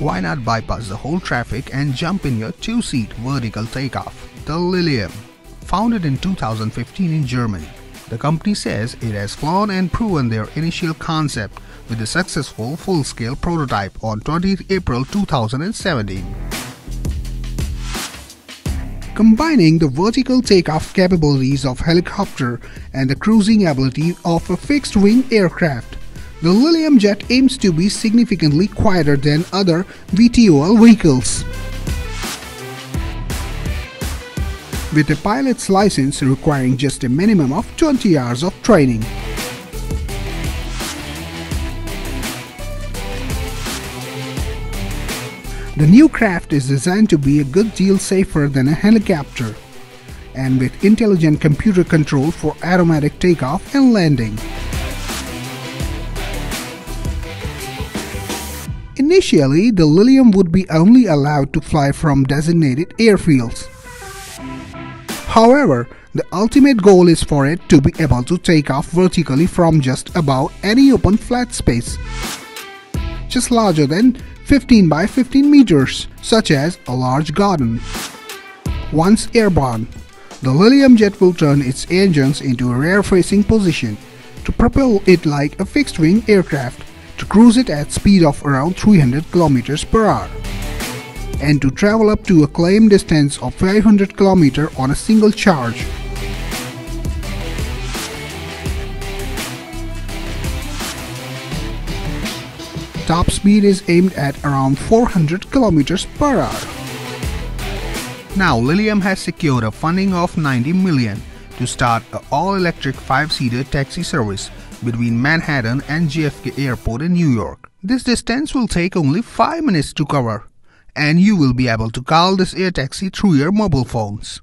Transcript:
Why not bypass the whole traffic and jump in your two-seat vertical takeoff? The Lilium. Founded in 2015 in Germany, the company says it has flown and proven their initial concept with a successful full-scale prototype on 20th April 2017. Combining the vertical takeoff capabilities of helicopter and the cruising ability of a fixed-wing aircraft, the Lilium jet aims to be significantly quieter than other VTOL vehicles. With a pilot's license requiring just a minimum of 20 hours of training. The new craft is designed to be a good deal safer than a helicopter and with intelligent computer control for automatic takeoff and landing. Initially, the Lilium would be only allowed to fly from designated airfields. However, the ultimate goal is for it to be able to take off vertically from just about any open flat space, just larger than 15 by 15 meters, such as a large garden. Once airborne, the Lilium jet will turn its engines into a rear-facing position to propel it like a fixed-wing aircraft, to cruise it at speed of around 300 km per hour, and to travel up to a claimed distance of 500 km on a single charge. Top speed is aimed at around 400 km per hour. Now Lilium has secured a funding of 90 million to start an all-electric 5-seater taxi service between Manhattan and JFK Airport in New York. This distance will take only 5 minutes to cover and you will be able to call this air taxi through your mobile phones.